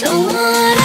Don't wanna